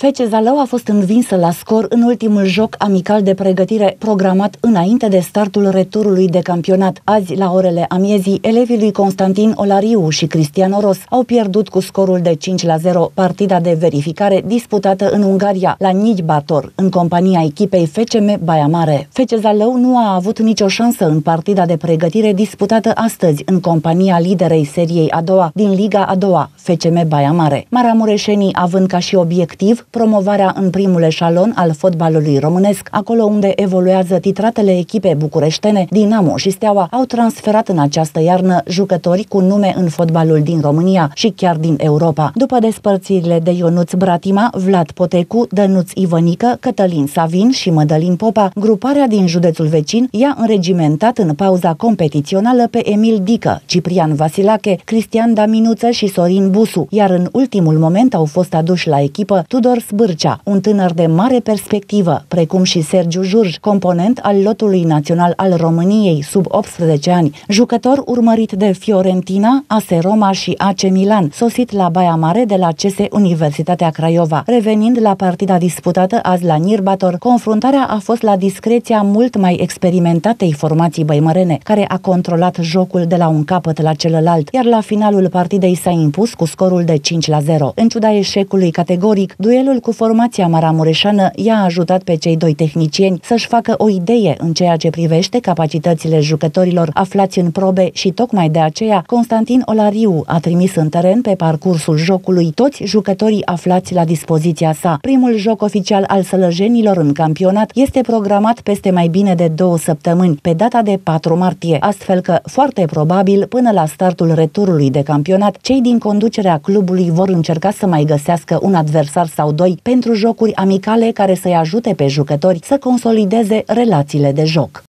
Fece Zalău a fost învinsă la scor în ultimul joc amical de pregătire programat înainte de startul returului de campionat. Azi, la orele amiezii, elevii lui Constantin Olariu și Cristian Oros au pierdut cu scorul de 5 la 0 partida de verificare disputată în Ungaria, la Nigi Bator, în compania echipei FCM Baia Mare. Fece Zalău nu a avut nicio șansă în partida de pregătire disputată astăzi în compania liderei seriei a doua din Liga a doua, FCM Baia Mare. Maramureșenii având ca și obiectiv promovarea în primul eșalon al fotbalului românesc, acolo unde evoluează titratele echipe bucureștene, Dinamo și Steaua au transferat în această iarnă jucători cu nume în fotbalul din România și chiar din Europa. După despărțirile de Ionuț Bratima, Vlad Potecu, Dănuț Ivănică, Cătălin Savin și Mădălin Popa, gruparea din județul vecin i-a înregimentat în pauza competițională pe Emil Dică, Ciprian Vasilache, Cristian Daminuță și Sorin Busu, iar în ultimul moment au fost aduși la echipă Tudor Sbârcea, un tânăr de mare perspectivă, precum și Sergiu Jurj, component al lotului național al României sub 18 ani, jucător urmărit de Fiorentina, AS Roma și AC Milan, sosit la Baia Mare de la CS Universitatea Craiova. Revenind la partida disputată azi la Nirbator, confruntarea a fost la discreția mult mai experimentatei formații băimărene, care a controlat jocul de la un capăt la celălalt, iar la finalul partidei s-a impus cu scorul de 5 la 0. În ciuda eșecului categoric, duelul cu formația maramureșană i-a ajutat pe cei doi tehnicieni să-și facă o idee în ceea ce privește capacitățile jucătorilor aflați în probe și tocmai de aceea Constantin Olariu a trimis în teren pe parcursul jocului toți jucătorii aflați la dispoziția sa. Primul joc oficial al sălăjenilor în campionat este programat peste mai bine de două săptămâni, pe data de 4 martie, astfel că, foarte probabil, până la startul returului de campionat, cei din conducerea clubului vor încerca să mai găsească un adversar sau doi pentru jocuri amicale care să-i ajute pe jucători să consolideze relațiile de joc.